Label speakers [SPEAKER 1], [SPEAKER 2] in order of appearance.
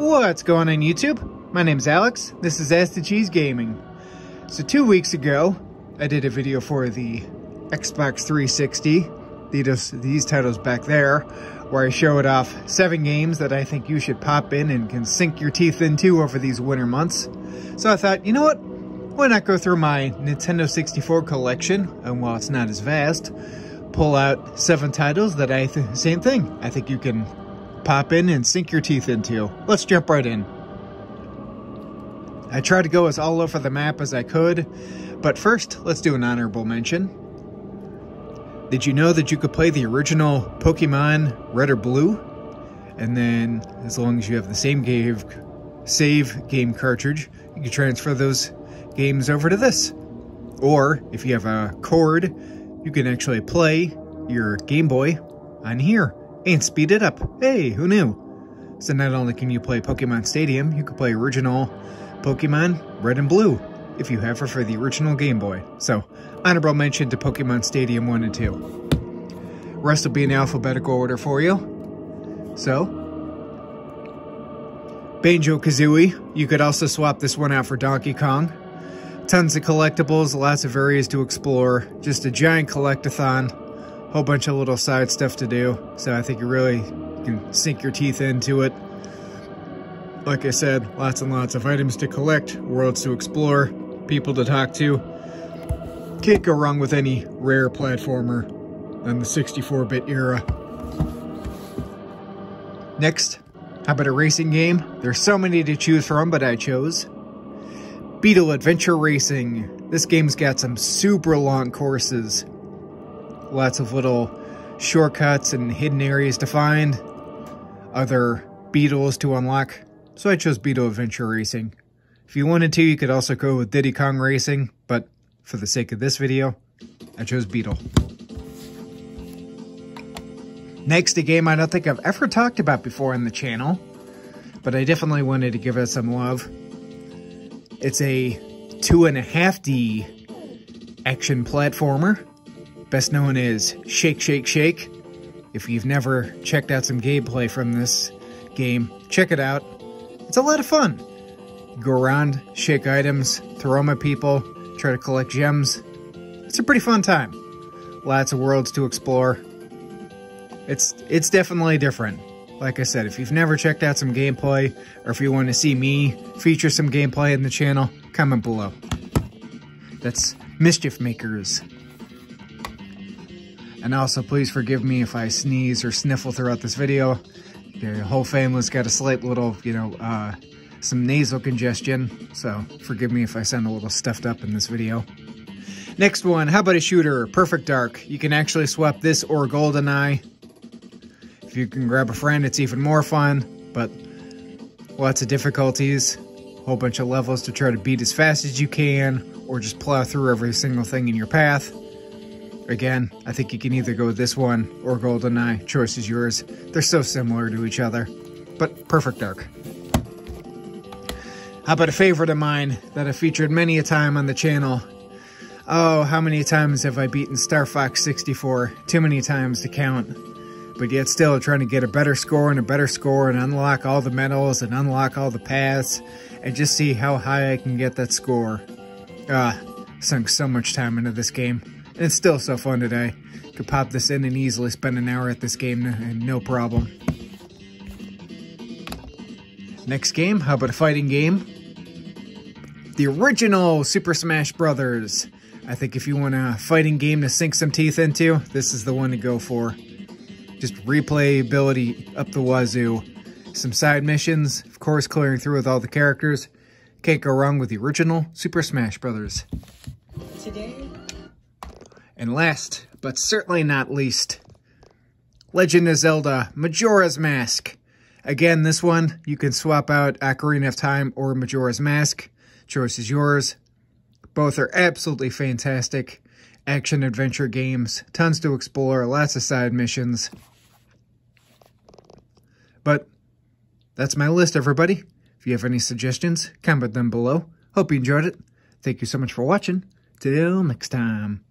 [SPEAKER 1] What's going on YouTube? My name's Alex, this is Ask the Cheese Gaming. So two weeks ago, I did a video for the Xbox 360, these, these titles back there, where I showed off seven games that I think you should pop in and can sink your teeth into over these winter months. So I thought, you know what? Why not go through my Nintendo 64 collection, and while it's not as vast, pull out seven titles that I think, same thing, I think you can pop in and sink your teeth into. Let's jump right in. I tried to go as all over the map as I could, but first, let's do an honorable mention. Did you know that you could play the original Pokemon Red or Blue? And then, as long as you have the same game, save game cartridge, you can transfer those games over to this. Or, if you have a cord, you can actually play your Game Boy on here and speed it up. Hey, who knew? So not only can you play Pokemon Stadium, you can play original Pokemon Red and Blue if you have her for the original Game Boy. So, honorable mention to Pokemon Stadium 1 and 2. Rest will be in alphabetical order for you. So, Banjo-Kazooie, you could also swap this one out for Donkey Kong. Tons of collectibles, lots of areas to explore, just a giant collectathon, whole bunch of little side stuff to do. So I think you really can sink your teeth into it. Like I said, lots and lots of items to collect, worlds to explore, people to talk to. Can't go wrong with any rare platformer in the 64-bit era. Next, how about a racing game? There's so many to choose from, but I chose Beetle Adventure Racing. This game's got some super long courses. Lots of little shortcuts and hidden areas to find. Other Beetles to unlock. So I chose Beetle Adventure Racing. If you wanted to, you could also go with Diddy Kong Racing, but for the sake of this video, I chose Beetle. Next, a game I don't think I've ever talked about before on the channel, but I definitely wanted to give it some love. It's a two and a half D action platformer, best known as Shake Shake Shake. If you've never checked out some gameplay from this game, check it out. It's a lot of fun go around, shake items, throw them at people, try to collect gems. It's a pretty fun time. Lots of worlds to explore. It's it's definitely different. Like I said, if you've never checked out some gameplay, or if you want to see me feature some gameplay in the channel, comment below. That's Mischief Makers. And also, please forgive me if I sneeze or sniffle throughout this video. Your whole family's got a slight little, you know, uh, some nasal congestion, so forgive me if I sound a little stuffed up in this video. Next one, how about a shooter? Perfect Dark. You can actually swap this or GoldenEye. If you can grab a friend, it's even more fun, but lots of difficulties. Whole bunch of levels to try to beat as fast as you can, or just plow through every single thing in your path. Again, I think you can either go with this one or GoldenEye. Choice is yours. They're so similar to each other. But Perfect Dark. How about a favorite of mine that I've featured many a time on the channel? Oh, how many times have I beaten Star Fox 64? Too many times to count. But yet still trying to get a better score and a better score and unlock all the medals and unlock all the paths and just see how high I can get that score. Ah, sunk so much time into this game. And it's still so fun today. Could pop this in and easily spend an hour at this game and no problem. Next game, how about a fighting game? The original Super Smash Brothers. I think if you want a fighting game to sink some teeth into, this is the one to go for. Just replayability up the wazoo. Some side missions, of course clearing through with all the characters. Can't go wrong with the original Super Smash Brothers. Today. And last, but certainly not least, Legend of Zelda Majora's Mask. Again, this one, you can swap out Ocarina of Time or Majora's Mask. Choice is yours. Both are absolutely fantastic action-adventure games. Tons to explore, lots of side missions. But that's my list, everybody. If you have any suggestions, comment them below. Hope you enjoyed it. Thank you so much for watching. Till next time.